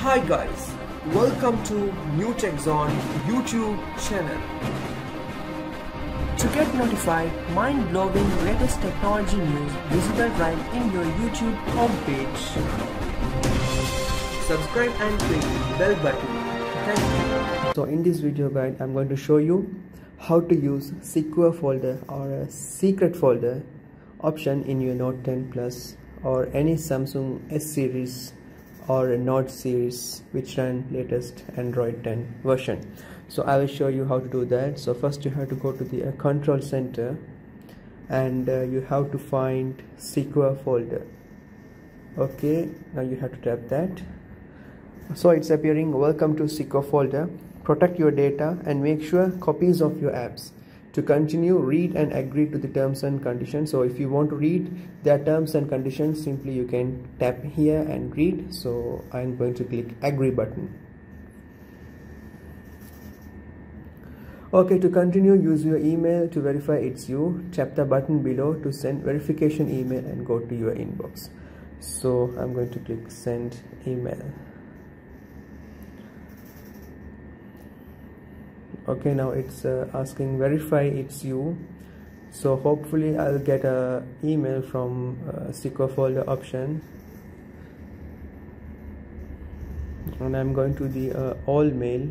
Hi guys, welcome to New Tech Zone YouTube channel. To get notified mind-blowing latest technology news visible right in your YouTube homepage. Subscribe and click the bell button. Thank you. So in this video guide, I'm going to show you how to use secure folder or a secret folder option in your Note 10 Plus or any Samsung S series or a Note series which run latest Android 10 version. So I will show you how to do that. So first you have to go to the uh, control center and uh, you have to find secure folder. Okay, now you have to tap that. So it's appearing welcome to secure folder. Protect your data and make sure copies of your apps to continue read and agree to the terms and conditions. So if you want to read their terms and conditions simply you can tap here and read. So i'm going to click agree button. Okay to continue use your email to verify it's you. Tap the button below to send verification email and go to your inbox. So i'm going to click send email okay now it's uh, asking verify it's you. So hopefully I'll get a email from uh, secure folder option. And I'm going to the uh, all mail.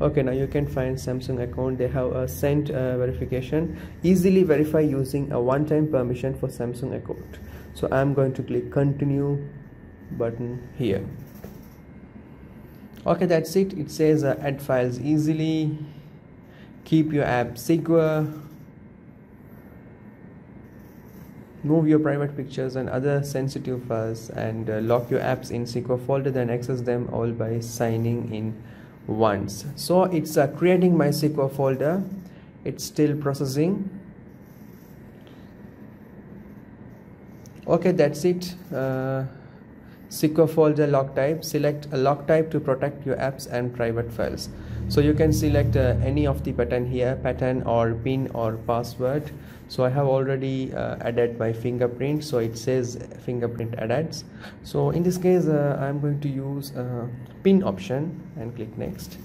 Okay now you can find Samsung account. They have a sent uh, verification. Easily verify using a one-time permission for Samsung account. So I'm going to click continue button here okay that's it. It says uh, add files easily. Keep your app secure. Move your private pictures and other sensitive files and uh, lock your apps in secure folder then access them all by signing in once. So it's uh, creating my secure folder. It's still processing. Okay that's it. Uh, secure folder lock type. Select a lock type to protect your apps and private files. So you can select uh, any of the pattern here pattern or pin or password. So i have already uh, added my fingerprint. So it says fingerprint added so in this case uh, i'm going to use uh, pin option and click next.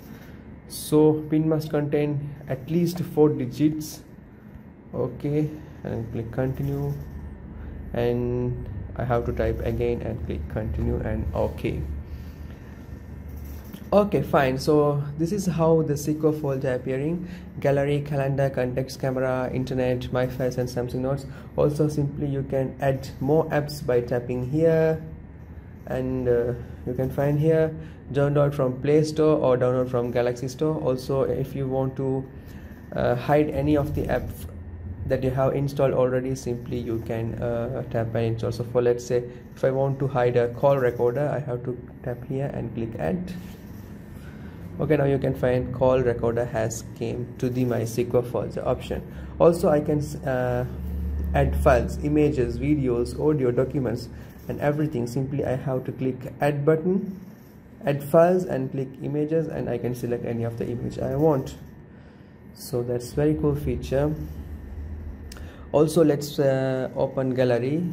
So pin must contain at least four digits. Okay. And click continue. And I have to type again and click continue and OK okay fine. So this is how the secure folder appearing. Gallery calendar contacts camera internet my files and samsung notes. Also simply you can add more apps by tapping here. And uh, you can find here download from play store or download from galaxy store. Also if you want to uh, hide any of the app that you have installed already simply you can uh, tap and install. So for let's say if I want to hide a call recorder I have to tap here and click add. Okay now you can find call recorder has came to the my secure folder option. Also I can uh, add files images videos audio documents and everything. Simply I have to click add button add files and click images and I can select any of the image I want. So that's very cool feature also let's uh, open gallery.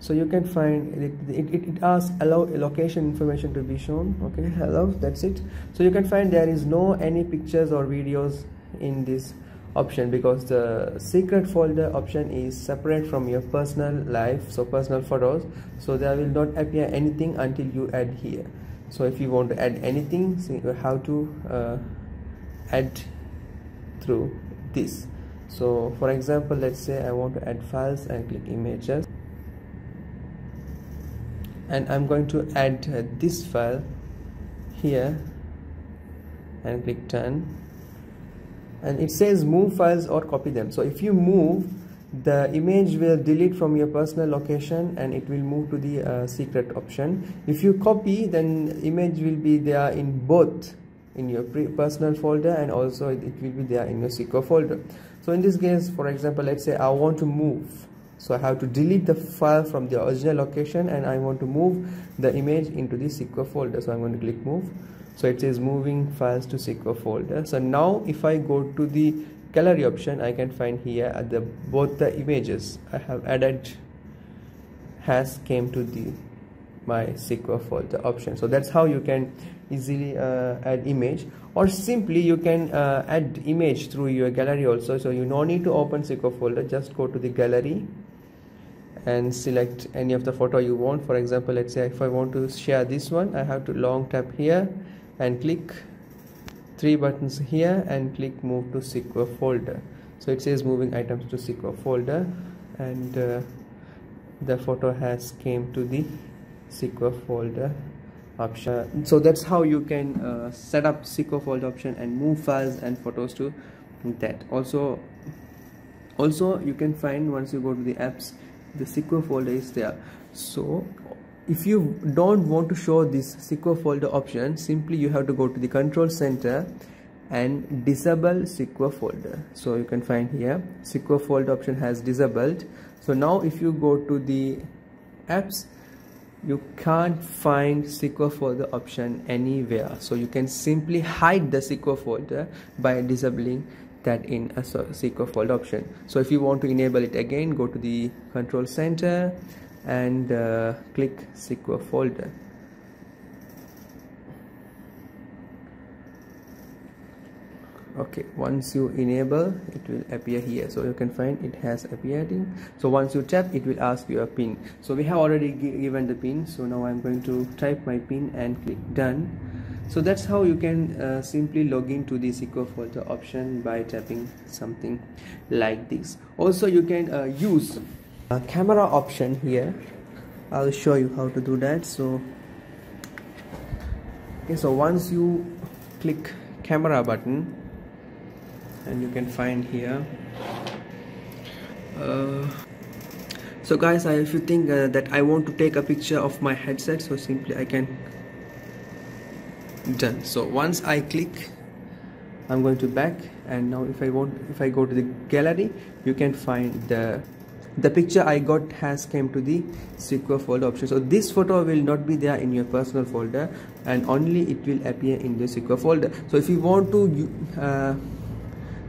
So you can find it, it, it, asks allow location information to be shown. Okay hello that's it. So you can find there is no any pictures or videos in this option because the secret folder option is separate from your personal life so personal photos. So there will not appear anything until you add here. So if you want to add anything you have to uh, add through this so for example let's say I want to add files and click images. And I'm going to add uh, this file here and click done. And it says move files or copy them. So if you move the image will delete from your personal location and it will move to the uh, secret option. If you copy then image will be there in both in your personal folder and also it, will be there in your secure folder. So in this case for example let's say I want to move. So I have to delete the file from the original location and I want to move the image into the secure folder. So I'm going to click move. So it says moving files to secure folder. So now if I go to the gallery option I can find here at the both the images I have added has came to the my secure folder option. So that's how you can easily uh, add image. Or simply you can uh, add image through your gallery also. So you no need to open secure folder. Just go to the gallery and select any of the photo you want. For example let's say if I want to share this one I have to long tap here and click three buttons here and click move to secure folder. So it says moving items to secure folder. And uh, the photo has came to the secure folder option. So that's how you can uh, set up secure folder option and move files and photos to that. Also also you can find once you go to the apps the secure folder is there. So if you don't want to show this secure folder option simply you have to go to the control center and disable secure folder. So you can find here secure folder option has disabled. So now if you go to the apps you can't find secure folder option anywhere. So you can simply hide the secure folder by disabling that in a secure folder option. So if you want to enable it again go to the control center and uh, click secure folder okay once you enable it will appear here. So you can find it has appeared in. So once you tap it will ask you a pin. So we have already given the pin. So now i'm going to type my pin and click done. So that's how you can uh, simply log into the secure folder option by tapping something like this. Also you can uh, use a camera option here. I'll show you how to do that. So okay so once you click camera button and you can find here. Uh, so guys if you think uh, that I want to take a picture of my headset so simply I can done. So once I click I'm going to back. And now if I want if I go to the gallery you can find the the picture I got has came to the secure folder option. So this photo will not be there in your personal folder. And only it will appear in the secure folder. So if you want to uh,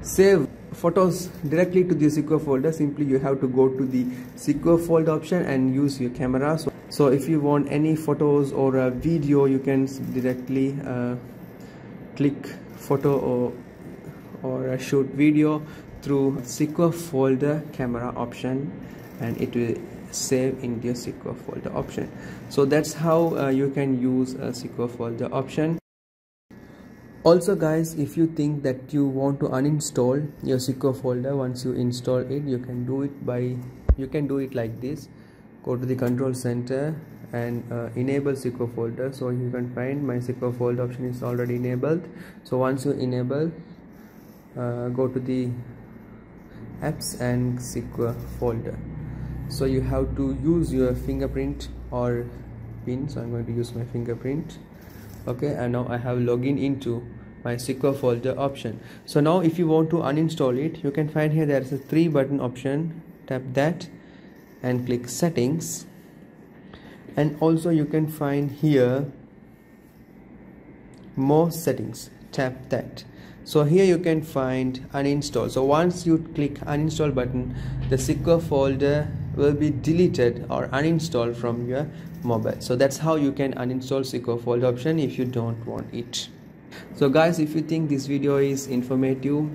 save photos directly to the secure folder. Simply you have to go to the secure folder option and use your camera. So, so if you want any photos or a video you can directly uh, click photo or or shoot video through secure folder camera option and it will save in the secure folder option. So that's how uh, you can use a secure folder option also guys if you think that you want to uninstall your secure folder once you install it you can do it by you can do it like this. Go to the control center and uh, enable secure folder. So you can find my secure folder option is already enabled. So once you enable uh, go to the apps and secure folder. So you have to use your fingerprint or pin. So i'm going to use my fingerprint okay and now I have login into my secure folder option. So now if you want to uninstall it you can find here there's a three button option. Tap that and click settings. And also you can find here more settings. Tap that. So here you can find uninstall. So once you click uninstall button the secure folder will be deleted or uninstalled from your mobile. So that's how you can uninstall secure folder option if you don't want it. So guys if you think this video is informative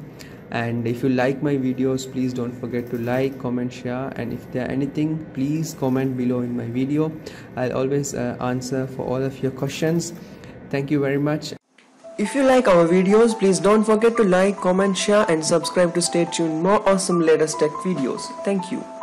and if you like my videos please don't forget to like comment share. And if there anything please comment below in my video. I'll always uh, answer for all of your questions. Thank you very much. If you like our videos please don't forget to like comment share and subscribe to stay tuned more awesome latest tech videos. Thank you